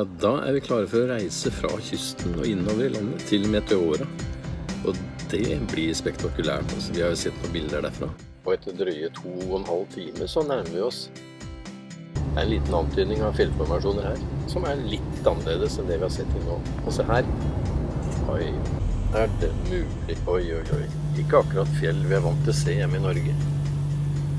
Ja, da er vi klare for å reise fra kysten og innover i landet til Meteora. Og det blir spektakulært. Altså, vi har jo sett noen bilder derfra. Og etter drøye to og en halv time så nærmer vi oss. Det er en liten antydning av fjellformasjoner her, som er litt annerledes enn det vi har sett til nå. Og se her. Oi, er det mulig? Oi, oi, oi. Ikke akkurat fjell vi er vant til å se hjemme i Norge.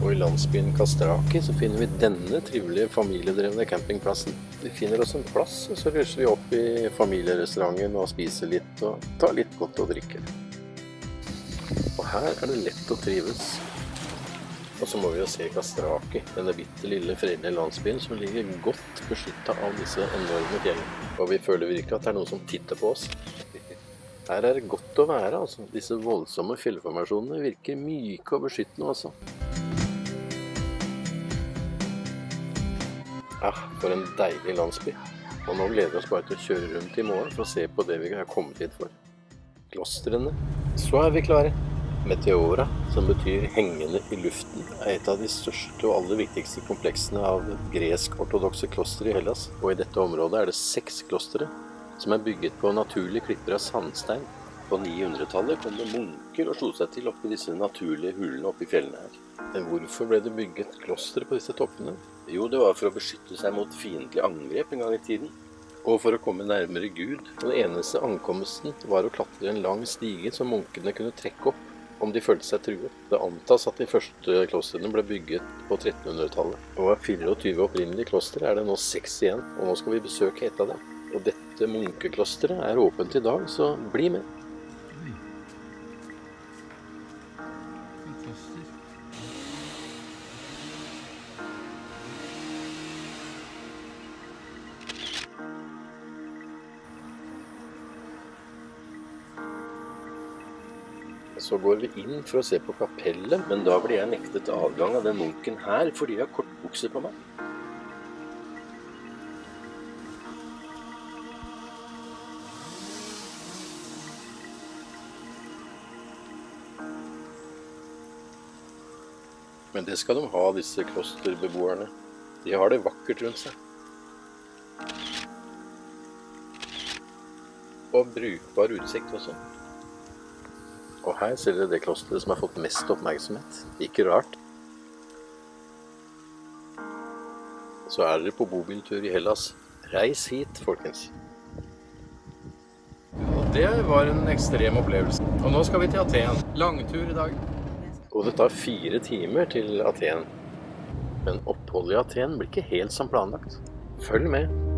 Og i landsbyen Kastraki så finner vi denne trivelige familiedrevne campingplassen. Vi finner oss en plass, og så rusler vi opp i familierestauranten og spiser litt og tar litt godt å drikke. Og her er det lett å trives. Og så må vi jo se Kastraki, denne bitte lille fredelige landsbyen som ligger godt beskytta av disse enorme fjellene. Og vi føler virkelig at det er noen som titter på oss. Her er det godt å være, altså. Disse voldsomme fjellformasjonene virker myke og beskyttende også. Ah, for en deilig landsby. Og nå gleder vi oss bare til å kjøre rundt i morgen for å se på det vi har kommet hit for. Klostrene. Så er vi klare. Meteora, som betyr hengende i luften, er et av de største og aller viktigste kompleksene av gresk-ortodokse klostre i Hellas. Og i dette området er det seks klostre som er bygget på naturlige klipper av sandstein. På 900-tallet kom det munker og slo seg til oppi disse naturlige hulene oppi fjellene her. Men hvorfor ble det bygget klostre på disse toppene? Jo, det var for å beskytte seg mot fiendtlige angrep en gang i tiden. Og for å komme nærmere Gud. Og den eneste ankomsten var å klatre en lang stige som munkene kunne trekke opp om de følte seg truet. Det antas at de første klostrene ble bygget på 1300-tallet. Og av 24 opprinnelige klostre er det nå seks igjen, og nå skal vi besøke et av dem. Og dette munkeklosteret er åpent i dag, så bli med. Så går vi inn for å se på kapellet, men da blir jeg nektet adgang av den munken her fordi jeg har kortbukser på meg. Men det skal de ha, disse klosterbeboerne. De har det vakkert rundt seg. Og brukbar utsikt også. Og her ser dere det klosteret som har fått mest oppmerksomhet. Ikke rart. Så er dere på bobiltur i Hellas. Reis hit, folkens. Og Det var en ekstrem opplevelse. Og nå skal vi til Aten. Langtur i dag. Og det tar fire timer til Aten. Men oppholdet i Aten blir ikke helt som planlagt. Følg med.